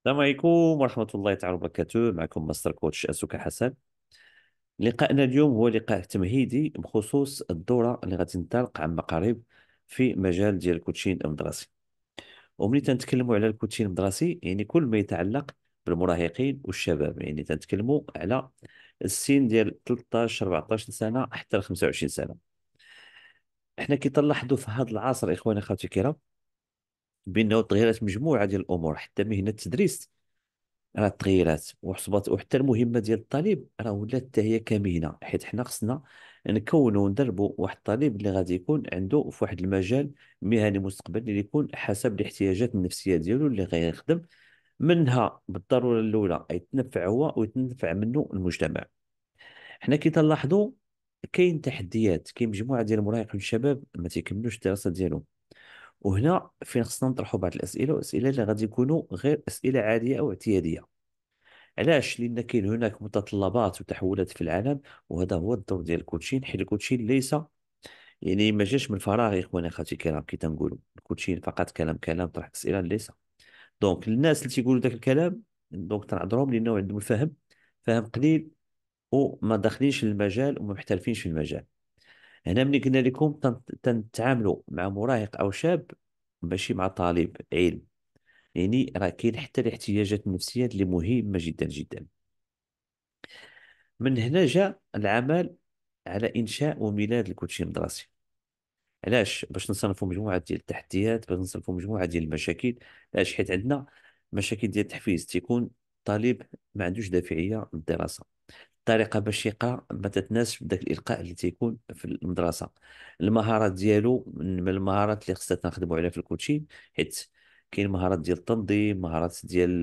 السلام عليكم ورحمة الله تعالى وبركاته. معكم مستر كوتش أسوكا حسن. لقاءنا اليوم هو لقاء تمهيدي بخصوص الدورة اللي غادي تنطلق عما قريب في مجال ديال الكوتشين المدرسي. وملي تنتكلموا على الكوتشين المدرسي يعني كل ما يتعلق بالمراهقين والشباب. يعني تنتكلموا على السن ديال 13 14 سنة حتى ل 25 سنة. إحنا كي تنلاحظوا في هذا العصر إخواني أخواتي الكرام. بأنه تغيرت مجموعة ديال الأمور حتى مهنة التدريس. راه التغييرات وحسبات وحتى المهمة ديال الطالب راه ولات حتى هي كمهنة حيت حنا خصنا نكونوا وندربوا واحد الطالب اللي غادي يكون عنده في واحد المجال مهني مستقبلي اللي يكون حسب الاحتياجات النفسية ديالو اللي غيخدم منها بالضرورة الأولى يتنفع هو ويتنفع منه المجتمع. حنا كي تنلاحظوا كاين تحديات كاين مجموعة ديال المراهقين الشباب ما تيكملوش الدراسة ديالهم. وهنا فين خصنا نطرحوا بعض الأسئلة وأسئلة اللي غادي يكونوا غير أسئلة عادية أو اعتيادية. علاش؟ لأن كاين هناك متطلبات وتحولات في العالم وهذا هو الدور ديال ال coaching حيت ال coaching ليس يعني ما جاش من فراغ يا إخواني أخواتي الكرام كي تنقولوا ال coaching فقط كلام كلام طرح أسئلة ليس. donc الناس اللي تيقولوا ذاك الكلام donc تنعذرهم لأنه عندهم الفهم فهم قليل وما داخلينش المجال وما محترفينش في المجال. هنا ملي قلنا لكم تن- تنتعاملوا مع مراهق أو شاب ماشي مع طالب علم. يعني راه كاين حتى الاحتياجات النفسية اللي مهمة جدا جدا. من هنا جاء العمل على إنشاء وميلاد الكوتشي المدرسي علاش؟ باش نصنفوا مجموعة ديال التحديات باش نصنفوا مجموعة ديال المشاكل. علاش؟ حيت عندنا مشاكل ديال التحفيز. تيكون طالب ما عندوش دافعية للدراسة. الطريقة باش يقرأ ما تتناسب ذاك الإلقاء اللي تيكون في المدرسة. المهارات ديالو من المهارات اللي خصنا نخدموا عليها في الكوتشين حيت كاين مهارات ديال التنظيم مهارات ديال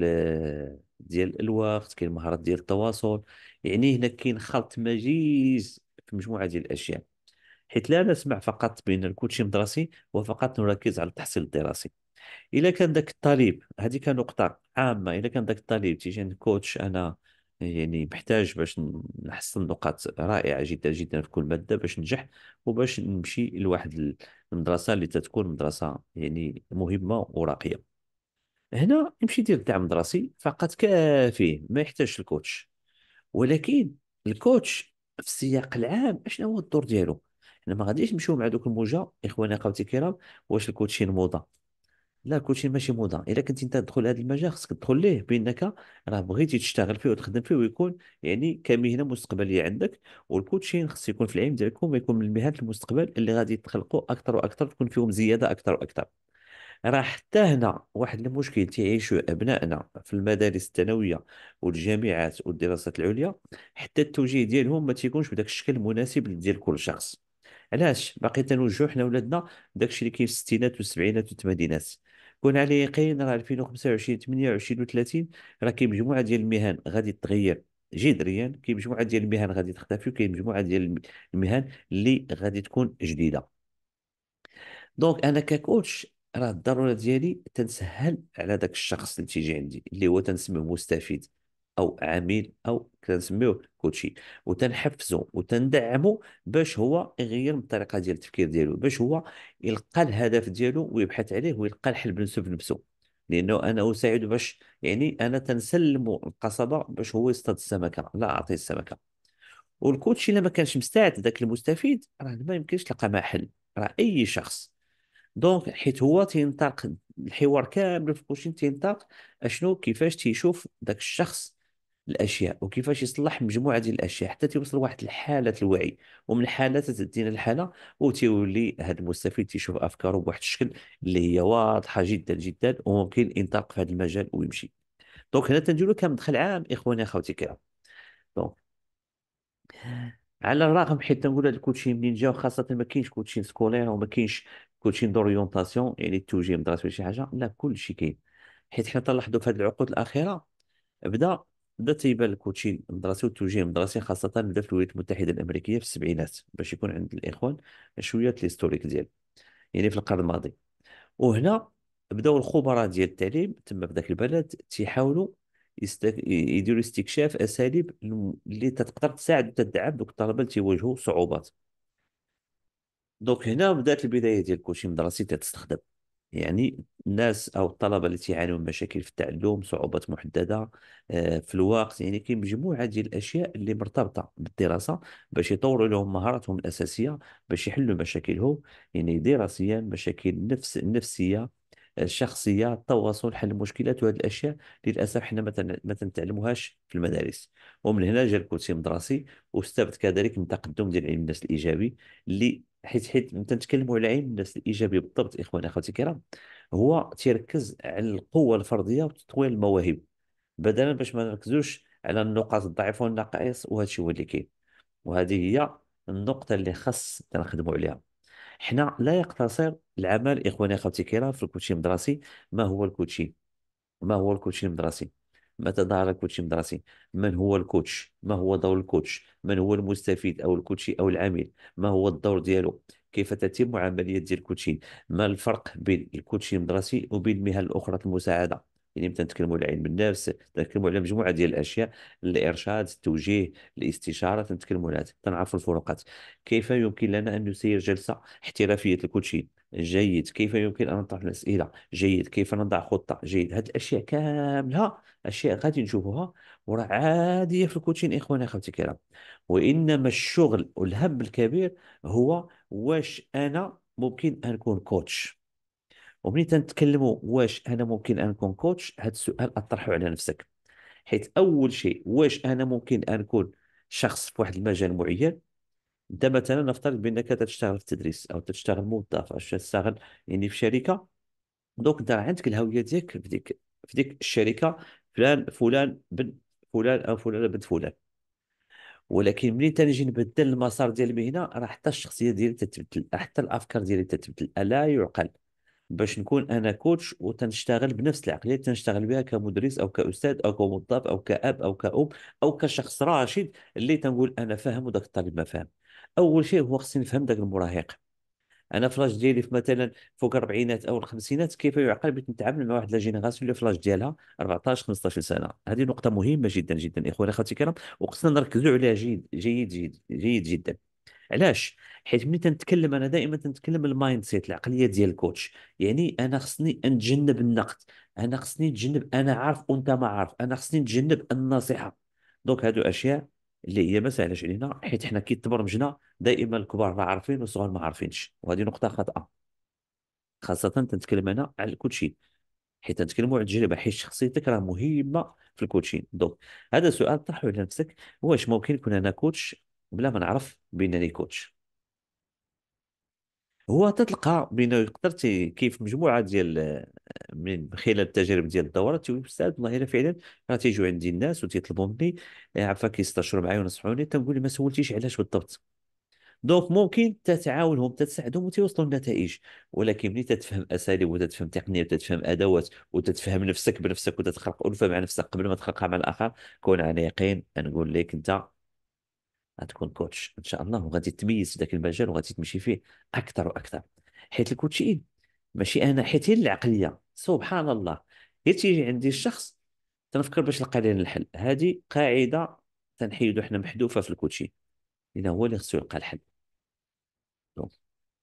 ديال الوقت كاين مهارات ديال التواصل. يعني هنا كاين خلط مجيز في مجموعة ديال الأشياء. حيث لا نسمع فقط بأن الكوتشي المدرسي وفقط نركز على التحصيل الدراسي. إذا كان ذاك الطالب هذه كنقطة عامة إذا كان ذاك الطالب تيجي عند كوتش أنا يعني محتاج باش نحصل نقاط رائعة جدا جدا في كل مادة باش ننجح وباش نمشي لواحد المدرسة اللي تتكون مدرسة يعني مهمة وراقية. هنا يمشي يدير الدعم دراسي فقط كافي ما يحتاجش ال coach. ولكن ال coach في السياق العام أشنو هو الدور ديالو؟ حنا ما غاديش نمشيو مع دوك الموجة إخواني أخواتي الكرام واش ال coaching موضة؟ لا ال coaching ماشي موضه إلا كنت أنت تدخل هذا المجال خصك تدخل ليه؟ بإنك راه بغيتي تشتغل فيه وتخدم فيه ويكون يعني كمهنة مستقبلية عندك والكوتشين خص يكون في العلم ديالكم ويكون من المهن المستقبل اللي غادي تخلقوا أكثر وأكثر تكون فيهم زيادة أكثر وأكثر راه حتى هنا واحد المشكل تعيشه أبنائنا في المدارس الثانوية والجامعات والدراسات العليا حتى التوجيه ديالهم ما تيكونش بداك الشكل المناسب ديال كل شخص. علاش؟ باقي تنوجهوا حنا ولادنا داك الشيء اللي كاين في الستينات والسبعينات والثمانينات. كون على يقين راه 2025 28 و30 راه كاين مجموعة ديال المهن غادي تتغير جذريا كاين مجموعة ديال المهن غادي تختفي وكاين مجموعة ديال المهن اللي غادي تكون جديدة. donc أنا ك coach راه الضرورة ديالي تنسهل على داك الشخص اللي تيجي عندي اللي هو تنسميه مستفيد. أو عميل أو كنسميوه coaché وتنحفزه وتندعمه باش هو يغير من الطريقة ديال التفكير ديالو باش هو يلقى الهدف ديالو ويبحث عليه ويلقى الحل بنفسه بنفسه لأنه أنا اساعده باش يعني أنا تنسلم القصبة باش هو يصطاد السمكة لا أعطيه السمكة. وال coaché إلا ما كانش مستعد ذاك المستفيد راه ما يمكنش تلقى معاه حل راه أي شخص. donc حيت هو تينطلق الحوار كامل في كلشي تينطلق أشنو كيفاش تيشوف ذاك الشخص الأشياء وكيفاش يصلح مجموعة ديال الأشياء حتى تيوصل لواحد الحالة الوعي. ومن الحاله تدينا الحالة وتيولي هذا المستفيد تيشوف أفكاره بواحد الشكل اللي هي واضحة جدا جدا وممكن ينطلق في هذا المجال ويمشي. donc هنا تنديرو كمدخل عام إخواني أخواتي الكرام. donc على الرغم حيت نقول هذا ال coaching منين جا خاصة ما كاينش coaching scolaire وما كاينش coaching d'orientation يعني التوجيه مدرسي ولا شي حاجة لا كل شيء كاين. حيت حنا تلاحظوا في هذه العقود الأخيرة بدا بدا تيبان ال coaching المدرسي والتوجيه المدرسي خاصة بدا في الولايات المتحدة الأمريكية في السبعينات باش يكون عند الإخوان شوية ال historique ديال يعني في القرن الماضي. وهنا بداو الخبراء ديال التعليم تما في ذاك البلد تيحاولوا يستك... يديروا استكشاف أساليب اللي تقدر تساعد وتدعم دوك الطلبة اللي تيواجهوا صعوبات. donc هنا بدات البداية ديال الكوتشي المدرسي تستخدم يعني الناس أو الطلبة التي يعانون من مشاكل في التعلم صعوبات محددة آه، في الوقت يعني كاين مجموعة ديال الأشياء اللي مرتبطة بالدراسة باش يطوروا لهم مهاراتهم الأساسية باش يحلوا مشاكلهم يعني دراسيا مشاكل نفس نفسية الشخصية التواصل حل المشكلات وهذه الأشياء للأسف حنا ما تن- ما تنتعلموهاش في المدارس. ومن هنا جا الكوتشي المدرسي واستفدت كذلك من تقدم ديال علم النفس الإيجابي اللي حيت حيت تنتكلموا على علم النفس الإيجابي بالضبط إخواني أخواتي الكرام هو تيركز على القوة الفردية وتطوير المواهب. بدلا باش ما نركزوش على النقاط الضعيفة والنقائص وهذا الشيء هو اللي كاين. وهذه هي النقطة اللي خاص نخدموا عليها. حنا لا يقتصر العمل إخواني أخواتي الكرام في الكوتشي المدرسي. ما هو الكوتشي؟ ما هو الكوتشي المدرسي؟ متى ظهر الكوتشي المدرسي؟ من هو الكوتش؟ ما هو دور الكوتش؟ من هو المستفيد أو الكوتشي أو العميل؟ ما هو الدور ديالو؟ كيف تتم عملية ديال الكوتشين ما الفرق بين الكوتشي المدرسي وبين المهن الأخرى المساعدة؟ يعني مثلا نتكلموا على علم النفس نتكلموا على مجموعة ديال الأشياء الإرشاد التوجيه الاستشارة نتكلموا على تنعرفوا الفروقات. كيف يمكن لنا أن نسير جلسة احترافية الكوتشين؟ جيد. كيف يمكن أن نطرح الأسئلة؟ جيد. كيف نضع خطة؟ جيد. هذه الأشياء كاملها أشياء غادي نشوفوها وراه عادية في الكوتشين إخواني أخواتي الكرام. وإنما الشغل والهم الكبير هو واش أنا ممكن أن نكون كوتش ومنين تنتكلموا واش أنا ممكن أن نكون كوتش هذا السؤال أطرحه على نفسك. حيث أول شيء واش أنا ممكن أن نكون شخص في واحد المجال معين؟ انت مثلا نفترض بأنك تشتغل في التدريس أو تشتغل موظف أو تشتغل يعني في شركة. دوك أنت عندك الهوية ديالك في ديك في ديك الشركة فلان فلان بن فلان أو فلان بنت فلان. ولكن ملي تنجي نبدل المسار ديال المهنة راه حتى الشخصية ديالي تتبدل حتى الأفكار ديالي تتبدل ألا يعقل. باش نكون أنا كوتش وتنشتغل بنفس العقلية اللي تنشتغل بها كمدرس أو كأستاذ أو كموظف أو كأب أو كأم أو كشخص راشد اللي تنقول أنا فاهم وداك الطالب ما فاهم. أول شيء هو خصني نفهم داك المراهق. أنا فلاش ديالي في مثلا فوق الأربعينات أو الخمسينات كيف يعقل بغيت نتعامل مع واحد la génération اللي فلاش ديالها 14 15 سنة. هذه نقطة مهمة جدا جدا إخواني أخواتي الكرام وخصنا نركزوا عليها جيد جيد جيد جيد جدا. علاش؟ حيت ملي تنتكلم أنا دائما تنتكلم ال mindset العقلية ديال ال coach. يعني أنا خصني نتجنب النقد أنا خصني نتجنب أنا عارف وانت ما عارف أنا خصني نتجنب النصيحة. donc هادو اشياء اللي هي ما سهلاش علينا حيت حنا كي تبرمجنا دائما الكبار ما عارفين والصغار ما عارفينش. وهذه نقطة خاطئة. خاصة تنتكلم أنا على ال coaching. حيت نتكلموا على التجربة حيت شخصيتك راه مهمة في ال coaching. donc هذا سؤال طرحه على نفسك واش ممكن يكون أنا coach بلا ما نعرف بانني coach. هو تتلقى بانه يقدر كيف مجموعة ديال من خلال التجارب ديال الدورات الاستاذ والله إلا فعلا راه تيجوا عندي الناس وتيطلبوا مني عفاك كيستشروا معايا ونصحوني تنقول لي ما سولتيش علاش بالضبط. donc ممكن تتعاونهم تتساعدهم وتوصلوا لنتائج. ولكن ملي تتفهم أساليب وتتفهم تقنية وتتفهم أدوات وتتفهم نفسك بنفسك وتتخلق ألفة مع نفسك قبل ما تخلقها مع الآخر كون على يقين نقول لك أنت غتكون coach إن شاء الله وغادي تميز في ذاك المجال وغادي تمشي فيه أكثر وأكثر. حيت ال coaching ماشي أنا حيت هي العقلية. سبحان الله. هي تيجي عندي الشخص تنفكر باش نلقى لنا الحل. هذه قاعدة تنحيدو حنا محذوفة في ال coaching لأن هو اللي خصو يلقى الحل.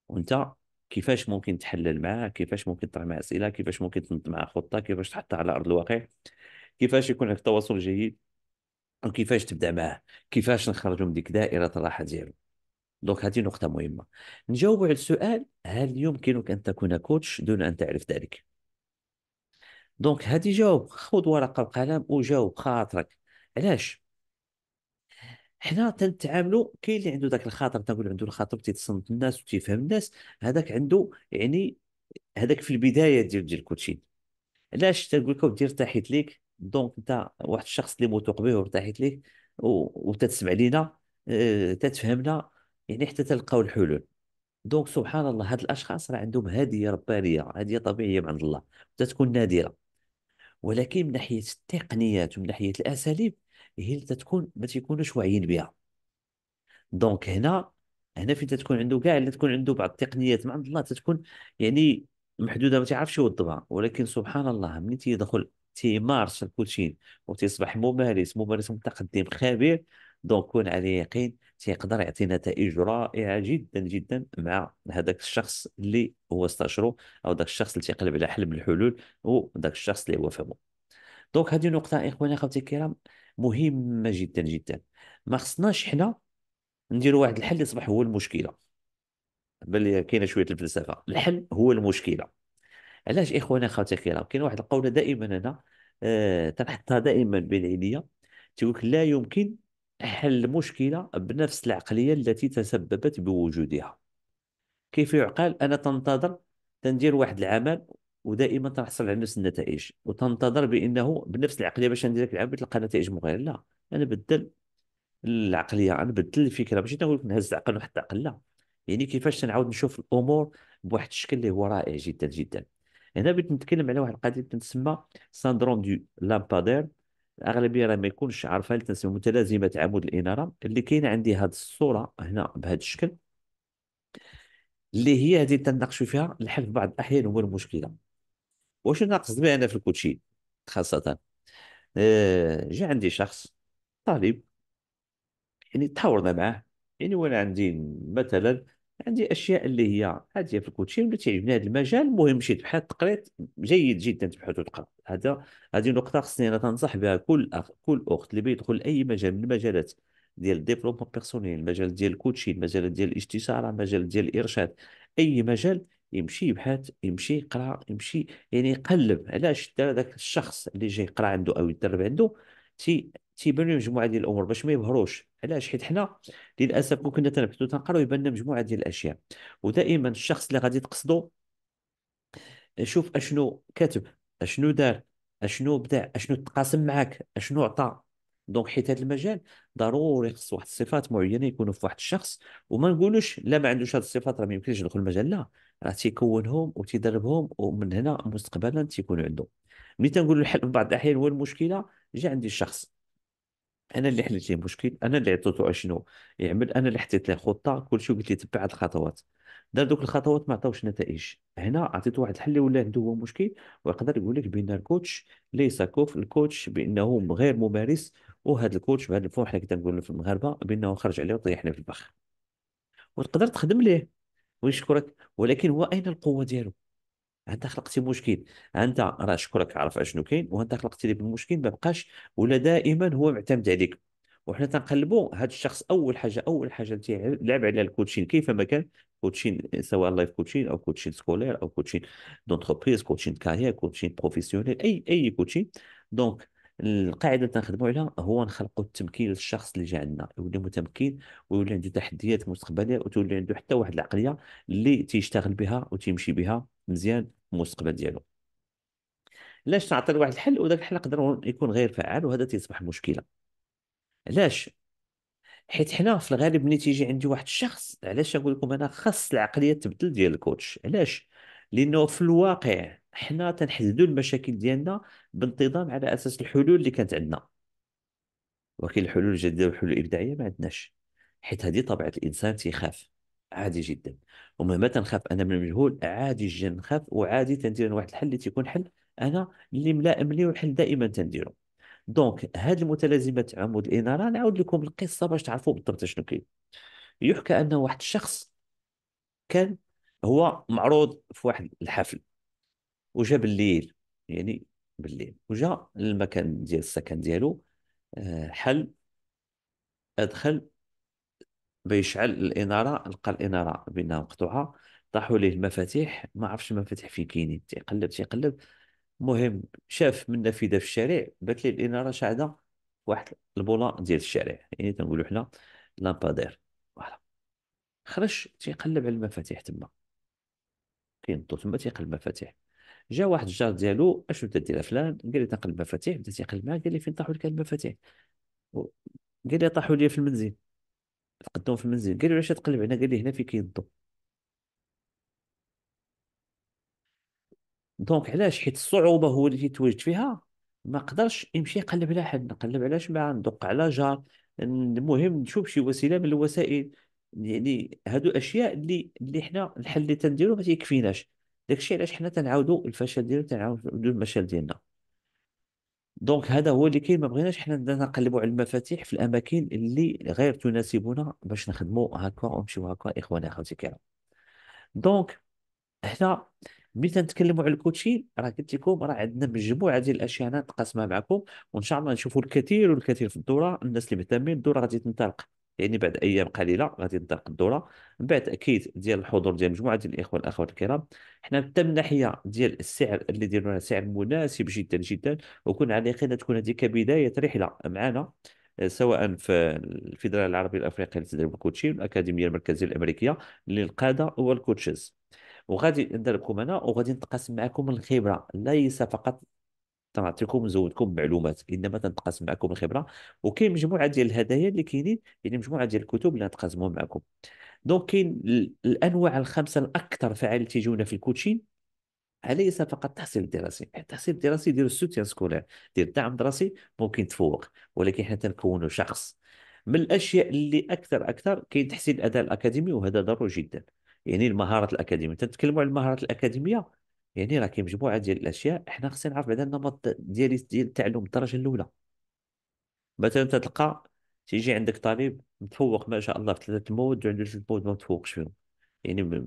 وأنت كيفاش ممكن تحلل معاه؟ كيفاش ممكن تطرح معاه أسئلة؟ كيفاش ممكن تنظم معاه خطة؟ كيفاش تحطها على أرض الواقع؟ كيفاش يكون عندك تواصل جيد؟ وكيفاش تبدأ معاه؟ كيفاش نخرجوا من ديك دائرة الراحة ديالو؟ donc هذه نقطة مهمة. نجاوب على السؤال هل يمكنك أن تكون coach دون أن تعرف ذلك؟ donc هذه جاوب خذ ورقة وقلم وجاوب خاطرك. علاش؟ حنا تنتعاملوا كاين اللي عنده ذاك الخاطر تنقول عنده الخاطر تيتصنت الناس وتيفهم الناس. هذاك عنده يعني هذاك في البداية ديال ديال ال coaching علاش تنقول لك ودي ارتحيت ليك؟ donc انت واحد الشخص اللي موثوق به وارتحيت ليك و- وتتسمع لينا آه، تتفهمنا يعني حتى تلقاو الحلول. donc سبحان الله هاد الأشخاص راه عندهم هدية ربانية هدية طبيعية من عند الله تتكون نادرة. ولكن من ناحية التقنيات ومن ناحية الأساليب هي اللي تتكون ما تيكونوش واعيين بها. donc هنا هنا فين تتكون عنده كاع اللي تكون عنده بعض التقنيات من عند الله تتكون يعني محدودة ما تعرفش يوظفها ولكن سبحان الله ملي تيدخل تيمارس ال coaching وتصبح ممارس ممارس متقدم خبير. donc كون على يقين تيقدر يعطي نتائج رائعة جدا جدا مع هذاك الشخص اللي هو استشرو أو ذاك الشخص اللي تيقلب على حل من الحلول وذاك الشخص اللي هو فهمه دونك هذه نقطة إخواني اخواتي الكرام مهمة جدا جدا. ما خصناش حنا نديروا واحد الحل يصبح هو المشكلة. بل كاينة شوية الفلسفة. الحل هو المشكلة. علاش إخواني أخواتي الكرام؟ كاين واحد القول دائما أنا آه تنحطها دائما بين عينيا. تقول لا يمكن حل مشكلة بنفس العقلية التي تسببت بوجودها. كيف يعقل؟ أنا تنتظر تندير واحد العمل ودائما تحصل على نفس النتائج وتنتظر بأنه بنفس العقلية باش ندير العمل تلقى نتائج مغايره لا أنا بدل العقلية أنا بدل الفكرة. ماشي نقول نهز عقل ونحط عقل. لا. يعني كيفاش تنعاود نشوف الأمور بواحد الشكل اللي هو رائع جدا جدا. هنا بغيت نتكلم على واحد القضية تسمى syndrome du lampadaire. الاغلبيه راه ما يكونش عارفها تسمى متلازمة عمود الإنارة اللي كاينة عندي هذه الصورة هنا بهذا الشكل اللي هي هذه تناقشوا فيها الحل في بعض الأحيان هو المشكلة. واش نقصد بها أنا في الكوتشين خاصة؟ آه، جا عندي شخص طالب يعني تحاورنا معاه. يعني وأنا عندي مثلا عندي أشياء اللي هي عاديه في الكوتشين اللي تعجبني هذا المجال المهم شي تبحث تقريت جيد جدا تبحث وتقرأ. هذا هذه نقطة خصني أنا تنصح بها كل أخ كل أخت اللي بيدخل أي مجال من المجالات ديال ال développement personnel المجال ديال ال coaching المجال ديال الاستشاره المجال ديال الإرشاد أي مجال يمشي يبحث يمشي يقرأ يمشي يعني يقلب. علاش؟ ذاك الشخص اللي جاي يقرأ عنده أو يدرب عنده تي تيبان له مجموعة ديال الأمور باش ما يبهروش. علاش؟ حيت حنا للأسف ممكن كنا تنبحثوا تنقراو يبان لنا مجموعة ديال الأشياء. ودائما الشخص اللي غادي تقصدو شوف أشنو كاتب أشنو دار أشنو بدا أشنو تقاسم معاك أشنو عطى دونك حيت هذا المجال ضروري خص واحد الصفات معينة يكونوا في واحد الشخص وما نقولوش لا ما عندوش هذه الصفات راه ما يمكنش يدخل المجال لا. راه تيكونهم وتيدربهم ومن هنا مستقبلا تيكونوا عنده ملي تنقول الحل في بعض الأحيان هو المشكلة جا عندي الشخص. أنا اللي حليت ليه المشكل أنا اللي عطيته شنو يعمل أنا اللي حطيت له خطة كل شيء قلت ليه تبع هاد الخطوات. دار دوك الخطوات ما عطاوش نتائج. هنا عطيته واحد الحل اللي ولا عنده هو مشكل ويقدر يقول لك بأن الكوتش ليس كوف الكوتش بأنه غير ممارس وهذا الكوتش بهذا الفهم حنا كنقولوا في المغاربة بأنه خرج عليه وطيحنا في البخ وتقدر تخدم ليه؟ ويشكرك. ولكن هو أين القوة ديالو؟ انت خلقتي مشكل. انت راه شكرك عارف اشنو كاين وانت خلقتي لي بالمشكل ما بقاش ولا دائما هو معتمد عليك. وحنا تنقلبوا هذا الشخص أول حاجة أول حاجة لعب عليها الكوتشين كيفما كان coaching سواء life coaching أو coaching scolaire أو coaching d'entreprise coaching carrière coaching professionnel أي أي coaching. donc القاعدة اللي تنخدموا عليها هو نخلقوا التمكين للشخص اللي جا عندنا. يولي متمكن ويولي عنده تحديات مستقبلية وتولي عنده حتى واحد العقلية اللي تيشتغل بها وتيمشي بها. مزيان المستقبل ديالو. علاش تعطي واحد الحل؟ وذاك الحل يقدر يكون غير فعال وهذا تصبح مشكلة. علاش؟ حيت حنا في الغالب ملي تيجي عندي واحد الشخص علاش نقول لكم أنا خاص العقلية تبدل ديال الكوتش؟ علاش؟ لأنه في الواقع حنا تنحددوا المشاكل ديالنا بانتظام على أساس الحلول اللي كانت عندنا. ولكن الحلول الجديده والحلول الإبداعية ما عندناش. حيت هذه طبيعة الإنسان تيخاف. عادي جدا. ومهما تنخاف أنا من المجهول عادي جدا نخاف وعادي تندير واحد الحل اللي تيكون حل أنا اللي ملائم لي والحل دائما تنديرو. دونك هاد المتلازمات عمود الاناره نعاود لكم القصة باش تعرفوا بالضبط شنو كاين. يحكى أن واحد الشخص كان هو معروض في واحد الحفل وجا بالليل يعني بالليل وجا المكان ديال السكن ديالو آه، حل أدخل بيشعل الإنارة لقى الإنارة بانها مقطوعة طاحوا ليه المفاتيح. ما عرفش المفاتيح فين كاينين تيقلب تيقلب المهم شاف من نافذه في الشارع بانت ليه الإنارة شاعلة واحد البولا ديال الشارع. يعني تنقولوا حنا lampadaire. voilà. خرج تيقلب على المفاتيح تما. كاين الضو تما تيقلب المفاتيح. جا واحد الجار ديالو اش بدا دير فلان؟ قال لي تنقلب المفاتيح. بدا تيقلب معاه قال لي فين طاحوا لك المفاتيح؟ قال لي طاحوا لي في المنزل. تقدم في المنزل. قال لي علاش تقلب هنا قال لي هنا في كاين الضو donc علاش؟ حيت الصعوبة هو اللي تيتواجد فيها. ما قدرش يمشي يقلب على حد. نقلب على جماعة ندق على جار. المهم نشوف شي وسيلة من الوسائل. يعني هادو أشياء اللي اللي حنا الحل اللي تنديرو ما تيكفيناش. داكشي علاش حنا تنعاودوا الفشل ديالنا تنعاودوا المشاكل ديالنا. donc هذا هو اللي كاين. ما بغيناش حنا نقلبوا على المفاتيح في الأماكن اللي غير تناسبنا باش نخدموا هكا ونمشيو هكا إخواني أخواتي الكرام. donc هنا ملي تنتكلموا على ال coaching راه قلت لكم راه عندنا مجموعة ديال الأشياء أنا نتقاسمها معكم وإن شاء الله نشوفوا الكثير والكثير في الدورة. الناس اللي مهتمين الدورة غادي تنطلق. يعني بعد أيام قليلة غادي تنطلق الدورة. من بعد أكيد ديال الحضور ديال مجموعة ديال الإخوة والأخوات الكرام حنا حتى من ناحية ديال السعر اللي ديالنا سعر مناسب جدا جدا وكون على يقين تكون هذه كبداية رحلة معنا آه، سواء في الفدراليه العربيه الافريقيه لتدريب ال coaching والأكاديمية المركزية الأمريكية للقادة وال coaches وغادي ندير لكم أنا وغادي نتقاسم معكم الخبرة ليس فقط تنعطيكم نزودكم معلومات إنما تنتقاسم معكم الخبرة. وكاين مجموعة ديال الهدايا اللي كاينين يعني مجموعة ديال الكتب اللي نتقاسمهم معكم. donc كاين ال- الأنواع الخمسة الأكثر فعاليه تيجونا في ال coaching ليس فقط التحصيل الدراسي التحصيل الدراسي ديال ال soutien scolaire ديال الدعم الدراسي ممكن تفوق ولكن حنا تنكونوا شخص من الأشياء اللي أكثر أكثر كاين تحسين الأداء الأكاديمي وهذا ضروري جدا. يعني المهارات الأكاديمية تنتكلموا على المهارات الأكاديمية يعني راه كاين مجموعة ديال الأشياء حنا خصنا نعرف بعدا النمط ديالي ديال التعلم الدرجة الأولى. مثلا تلقى تيجي عندك طالب متفوق ما شاء الله في ثلاثة المواد وعنده ثلاث مواد ما متفوقش فيهم. يعني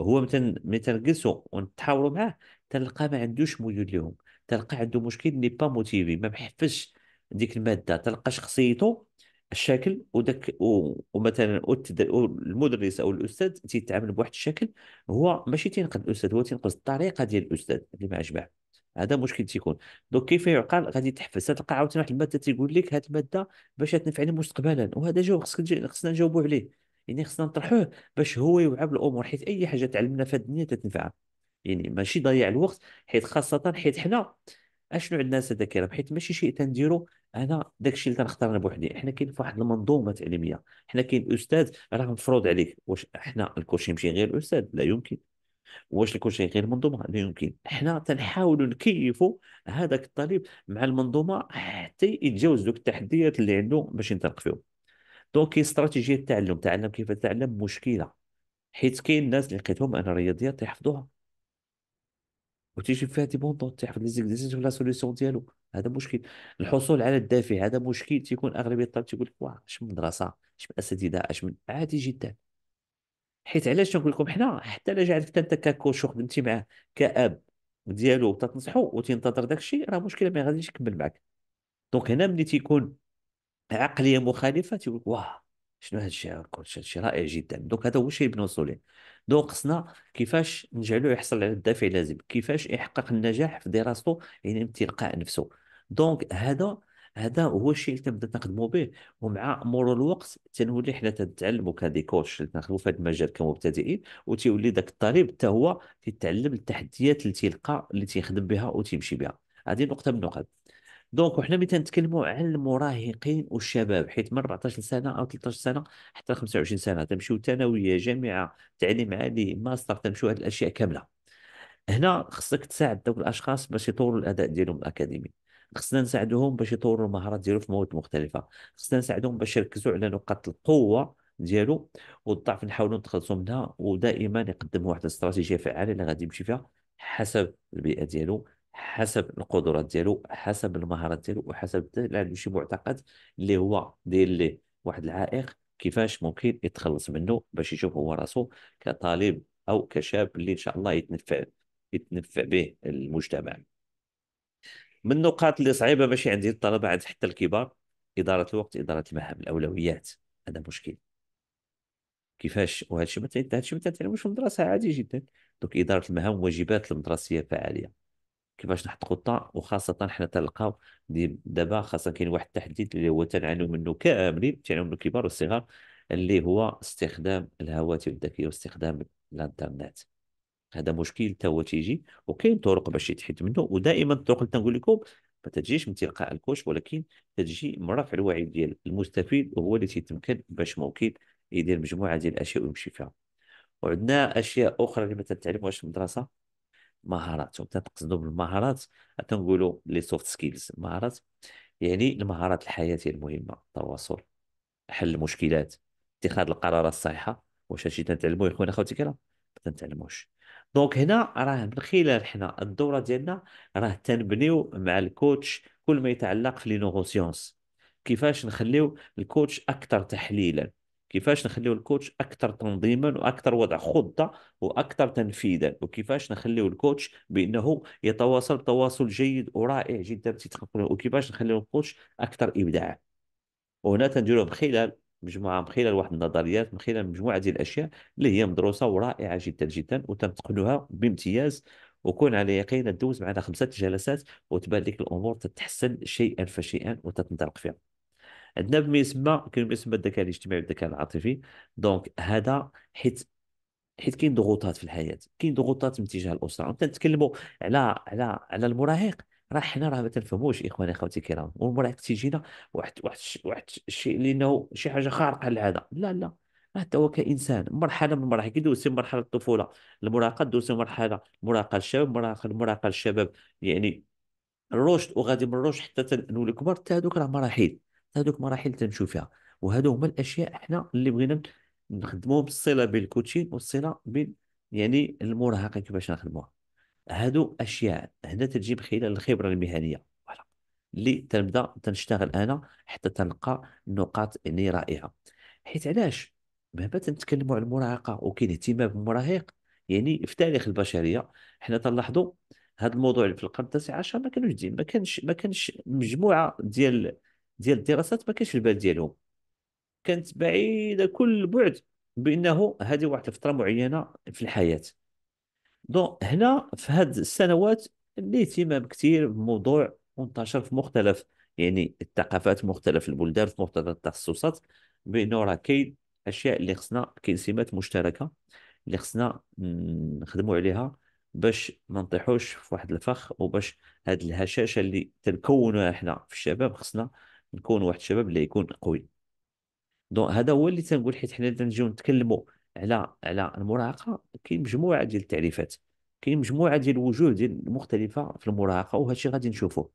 هو مثلا ملي تنجلسوا ونتحاوروا معاه تلقى ما عندوش ميول لهم تلقى عنده مشكل n'est pas motivé ما محفزش ديك المادة تلقى شخصيته الشكل وداك ومثلا المدرس أو الأستاذ تيتعامل بواحد الشكل هو ماشي تينقد الأستاذ هو تينقص الطريقة ديال الأستاذ اللي ما عجبه هذا مشكل تيكون. دونك كيف يعقل؟ غادي تحفز. تلقى عاوتاني واحد المادة تيقول لك هذه المادة باش تنفعني مستقبلا وهذا جواب خصك خصنا نجاوبوا عليه. يعني خصنا نطرحوه باش هو يوعى بالامور حيت أي حاجة تعلمنا في الدنيا تتنفع. يعني ماشي ضياع الوقت حيت خاصة حيت حنا أشنو عندنا الكلام حيت ماشي شيء تنديرو أنا داك الشيء اللي تنختار أنا بوحدي. حنا كاين في واحد المنظومة تعليمية. حنا كاين أستاذ راه مفروض عليك. واش حنا ال coach يمشي يغير أستاذ؟ لا يمكن. واش ال coach يغير منظومه لا يمكن. حنا تنحاولوا نكيفوا هذاك الطالب مع المنظومة حتى يتجاوز دوك التحديات اللي عنده باش ينطلق فيهم donc كاين استراتيجية التعلم. تعلم كيف تتعلم مشكلة. حيت كاين ناس اللي لقيتهم أنا رياضيات تيحفظوها وتيجي فيها des bonnes notes تيحفظ les exercices ولا solution ديالو. هذا مشكل. الحصول على الدافع هذا مشكل. تيكون أغلبية الطلاب تيقول لك واه أش من مدرسه أش من أساتذة أش من عادي جدا. حيت علاش نقول لكم حنا؟ حتى لا جعلك أنت ك coach وخدمتي معاه كأب ديالو تتنصحو وتنتظر داك الشيء راه مشكلة ما غاديش يكمل معك donc هنا ملي تيكون عقلية مخالفة تيقول واه شنو هذا الشيء هذا الشيء رائع جدا. donc هذا هو الشيء اللي بنوصلوا ليه donc خصنا كيفاش نجعلو يحصل على الدافع اللازم؟ كيفاش يحقق النجاح في دراسته؟ يعني من تلقاء نفسه. donc هذا هذا هو الشيء اللي تنبدا نخدموا به. ومع مرور الوقت تنولي حنا تنتعلموا ك des coachs اللي تنخدموا في هذا المجال كمبتدئين وتيولي ذاك الطالب حتى هو تيتعلم التحديات اللي تيلقى اللي تيخدم بها وتيمشي بها. هذه نقطة من النقط donc وحنا ملي تنتكلموا على المراهقين والشباب حيت من 14 سنة أو 13 سنة حتى 25 سنة تمشيو ثانوية جامعة تعليم عالي ماستر تمشيو هذه الأشياء كاملة. هنا خصك تساعد دوك الأشخاص باش يطوروا الأداء ديالهم الأكاديمي. خصنا نساعدوهم باش يطوروا المهارات ديالهم في مواد مختلفة. خصنا نساعدوهم باش يركزوا على نقاط القوة ديالو والضعف نحاولوا نتخلصوا منها ودائما يقدم واحد الاستراتيجية فعالة اللي غادي يمشي فيها حسب البيئة ديالو. حسب القدرات ديالو حسب المهارات ديالو وحسب عنده شي معتقد اللي هو داير ليه واحد العائق كيفاش ممكن يتخلص منه باش يشوف هو راسو كطالب أو كشاب اللي إن شاء الله يتنفع يتنفع به المجتمع. من النقاط اللي صعيبة ماشي عند الطلبه عند حتى الكبار إدارة الوقت إدارة المهام الأولويات. هذا مشكل. كيفاش؟ وهذا الشيء مثلا هذا في المدرسة عادي جدا. دوك إدارة المهام والواجبات المدرسية فعالية. كيفاش نحط خطه وخاصة حنا تلقاو دابا خاصة كاين واحد التحديث اللي هو تنعانيو منه كاملين تنعانيو منه الكبار والصغار اللي هو استخدام الهواتف الذكية واستخدام الإنترنت. هذا مشكل تا هو تيجي وكاين طرق باش يتحد منه ودائما الطرق اللي تنقول لكم ما تجيش من تلقاء الكوش ولكن تجي من رفع الوعي ديال المستفيد وهو اللي تيتمكن باش ممكن يدير مجموعة ديال الأشياء ويمشي فيها. وعندنا أشياء أخرى اللي ما تتعلموهاش في المدرسة. مهارات وتنقصدوا بالمهارات تنقولوا les soft skills مهارات يعني المهارات الحياتيه المهمة التواصل حل المشكلات اتخاذ القرارات الصحيحة. واش هادشي تنتعلمو يا خويا خوتي كرام؟ ما تنتعلموش. donc هنا راه من خلال حنا الدورة ديالنا راه تنبنيو مع ال coach كل ما يتعلق في les neurosciences كيفاش نخليو الكوتش أكثر تحليلا؟ كيفاش نخليو الكوتش أكثر تنظيما وأكثر وضع خطة وأكثر تنفيذا وكيفاش نخليو الكوتش بأنه يتواصل تواصل جيد ورائع جدا وكيفاش نخليو الكوتش أكثر ابداعا وهنا تنديروا من خلال مجموعة من خلال واحد النظريات من خلال مجموعة ديال الأشياء اللي هي مدروسة ورائعة جدا جدا وتنتقنها بامتياز. وكون على يقين تدوز معنا خمسة جلسات وتبان لك الأمور تتحسن شيئا فشيئا وتتنطلق فيها. عندنا بما يسمى كاين ما يسمى الذكاء الاجتماعي والذكاء العاطفي. donc هذا حيت حيت كاين ضغوطات في الحياة كاين ضغوطات من تجاه الأسرة. أنت نتكلموا على على على المراهق. راه حنا راه ما تنفهموش إخواني أخواتي الكرام. والمراهق تيجينا واحد واحد واحد الشيء لأنه شي حاجة خارقة للعاده لا لا. حتى هو كإنسان مرحلة من المراحل كي دوزتي مرحلة الطفولة. المراهقة دوزتي مرحلة المراهقه الشباب المراهقه المراهقه الشباب. يعني الرشد وغادي من الرشد حتى تنولي كبار حتى هذوك راه مراحل. هذوك مراحل فيها وهذو هما الأشياء إحنا اللي بغينا نخدموهم بالصله بين ال coaching والصلة بين يعني المراهقه كيفاش نخدموها هادو أشياء هنا تجي من خلال الخبرة المهنية voilà. اللي تنبدأ تنشتغل أنا حتى تلقى نقاط يعني رائعة. حيت علاش؟ مهما تنتكلموا على المراهقة وكاين اهتمام بالمراهق يعني في تاريخ البشرية حنا تنلاحظوا هذا الموضوع في القرن التاسع عشر ما كانوش ما كانش ما كانش مجموعة ديال ديال الدراسات ما كانش البال ديالهم. كانت بعيدة كل بعد بأنه هذه واحد الفترة معينة في الحياة. دون هنا في هذه السنوات الاهتمام كثير بموضوع منتشر في مختلف يعني الثقافات مختلف البلدان في مختلف التخصصات بأنه راه كاين أشياء اللي خصنا كاين سمات مشتركة اللي خصنا نخدموا عليها باش ما نطيحوش في واحد الفخ وباش هاد الهشاشة اللي تنكونها إحنا في الشباب خصنا نكون واحد الشباب اللي يكون قوي. دونك هذا هو اللي تنقول حيت حنا تنجيو نتكلموا على على المراهقة كاين مجموعة ديال التعريفات كاين مجموعة ديال الوجوه ديال مختلفة في المراهقة وهذا الشيء غادي نشوفوه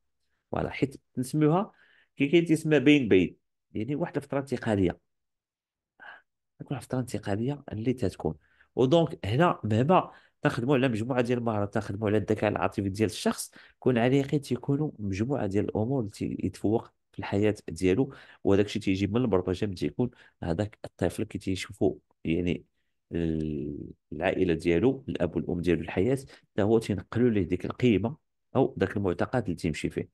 voilà حيت نسميوها كي كاين تسمى بين بين يعني واحد الفترة انتقاليه تكون فتره انتقاليه اللي تتكون. و donc هنا مهما تخدموا على مجموعة ديال المهارات تخدموا على الذكاء العاطفي ديال الشخص كون على يقين تيكونوا مجموعة ديال الأمور اللي يتفوق في الحياة ديالو وهذاك الشيء تيجي من البرمجه من تيكون هذاك الطفل كي تيشوفوا يعني العائلة ديالو الأب والأم ديالو الحياة حتى هو تينقلوا ليه ديك القيمة أو ذاك المعتقد اللي تيمشي فيه.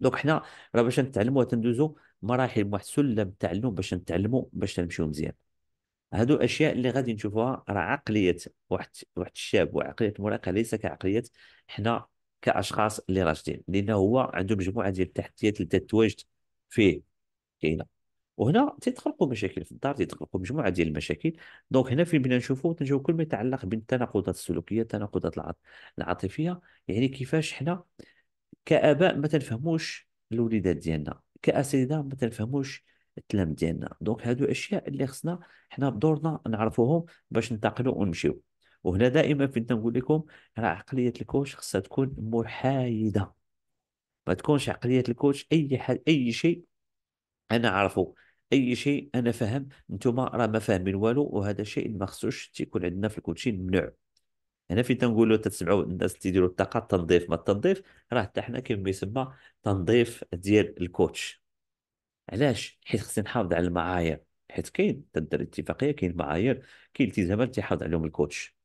donc حنا راه باش نتعلموا تندوزوا مراحل واحد سلم التعلم باش نتعلموا باش نمشيو مزيان. هادو أشياء اللي غادي نشوفوها راه عقلية واحد واحد الشاب وعقلية المراهقه ليس كعقلية. حنا كأشخاص اللي راشدين لأنه هو عنده مجموعة ديال التحديات اللي تتواجد فيه. كاينة. وهنا تيتخلقوا مشاكل في الدار تيتخلقوا مجموعة ديال المشاكل. donc هنا فين بدنا نشوفوا تنشوفوا كل ما يتعلق بالتناقضات السلوكية التناقضات العاطفية. يعني كيفاش حنا كآباء ما تنفهموش الوليدات ديالنا كأساتذة ما تنفهموش التلاميذ ديالنا. donc هادو أشياء اللي خصنا حنا بدورنا نعرفوهم باش ننتقلوا ونمشيو. وهنا دائما فين نقول لكم راه عقلية ال coach خصها تكون محايدة. ما تكونش عقلية ال coach أي حد أي شيء أنا أعرفه أي شيء أنا فاهم أنتم راه ما فاهمين والو وهذا الشيء ما خصوش تيكون عندنا في ال coaching ممنوع هنا فين تنقولوا تتسمعوا الناس تيديروا الطاقة التنظيف ما التنظيف راه حتى حنا كما يسمى تنظيف ديال الكوتش. علاش؟ حيت خصني نحافظ على المعايير. حيت كاين تدير اتفاقيه كاين معايير كاين التزامات تيحافظ عليهم الكوتش.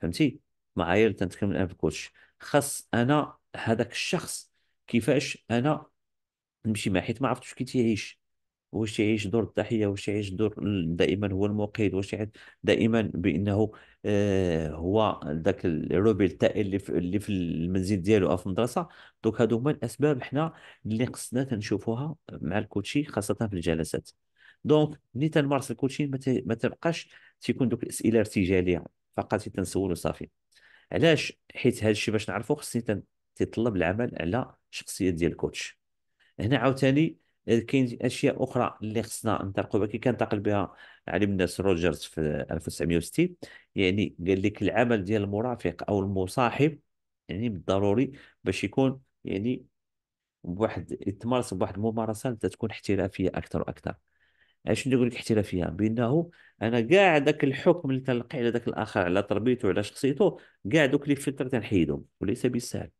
فهمتي؟ معايير تنتكلم الان في الكوتش خاص أنا هذاك الشخص كيفاش أنا نمشي معاه حيت ما عرفتش كي تيعيش. واش يعيش دور الضحية واش يعيش دور دائما هو المقيد واش يعيش دائما بأنه آه هو ذاك ال rebelle تاعي اللي في اللي في المنزل ديالو أو في المدرسة. donc هادو هما الأسباب حنا اللي خصنا تنشوفوها مع الكوتشي خاصة في الجلسات. donc ملي تنمارس الكوتشي ما تبقاش تيكون دوك الأسئلة ارتجالية. فقط تنسول وصافي علاش؟ حيت هذا الشيء باش نعرفو خصني تيطلب العمل على شخصية ديال ال coach. هنا عاوتاني كاين أشياء أخرى اللي خصنا نطرقوا بها. كي كنتقل بها عالم النفس روجرز في 1960 يعني قال لك العمل ديال المرافق أو المصاحب يعني بالضروري باش يكون يعني بواحد يتمارس بواحد الممارسة تكون احترافية أكثر وأكثر. علاش نقول لك احترافية؟ بأنه أنا كاع ذاك الحكم اللي تلقي على ذاك الآخر على تربيته على شخصيته كاع دوك اللي فلتر تنحيدهم وليس بالسهل.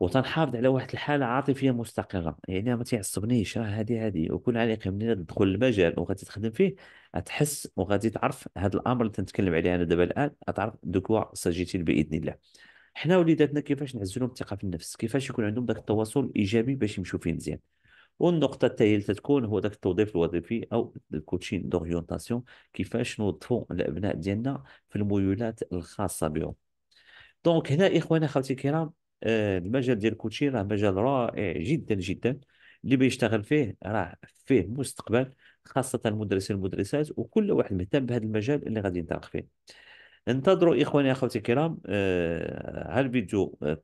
وتنحافظ على واحد الحالة عاطفية مستقرة. يعني ما تعصبنيش راه هذه هذه وكون عليك من تدخل المجال وغادي تخدم فيه غتحس وغادي تعرف هذا الأمر اللي تنتكلم عليه أنا دابا الآن غتعرف de quoi s'agit-il بإذن الله. حنا وليداتنا كيفاش نعزلهم الثقة في النفس؟ كيفاش يكون عندهم ذاك التواصل الإيجابي باش يمشوا فيه مزيان؟ والنقطة الثالثة تكون هو ذاك التوظيف الوظيفي أو ال coaching d'orientation كيفاش نوظفوا الأبناء ديالنا في الميولات الخاصة بهم. دونك هنا إخواني أخواتي الكرام آه، المجال ديال الكوتشين راه مجال رائع جدا جدا. اللي بيشتغل فيه راه فيه مستقبل خاصة المدرسين والمدرسات وكل واحد مهتم بهذا المجال اللي غادي ينطلق فيه. انتظروا إخواني أخواتي الكرام آه، هالفيديو آه،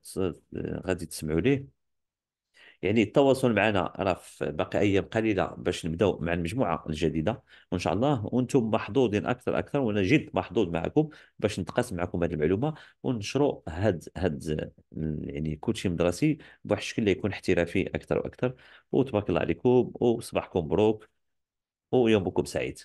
غادي تسمعوا ليه. يعني التواصل معنا راه باقي أيام قليلة باش نبداو مع المجموعة الجديدة. وإن شاء الله وأنتم محظوظين أكثر أكثر وأنا جد محظوظ معكم باش نتقاسم معكم هذه المعلومة وننشروا هاد هاد يعني كلشي مدرسي بواحد الشكل اللي يكون احترافي أكثر وأكثر. وتبارك الله عليكم وصباحكم مبروك ويومكم سعيد.